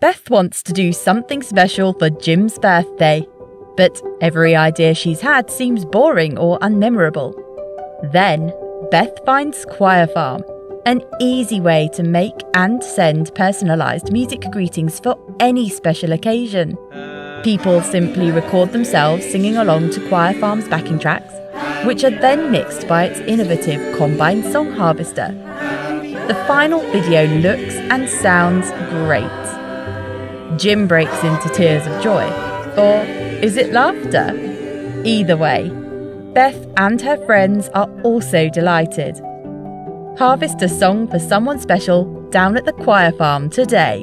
Beth wants to do something special for Jim's birthday, but every idea she's had seems boring or unmemorable. Then, Beth finds Choir Farm, an easy way to make and send personalised music greetings for any special occasion. People simply record themselves singing along to Choir Farm's backing tracks, which are then mixed by its innovative Combine Song Harvester. The final video looks and sounds great. Jim breaks into tears of joy, or is it laughter? Either way, Beth and her friends are also delighted. Harvest a song for someone special down at the choir farm today.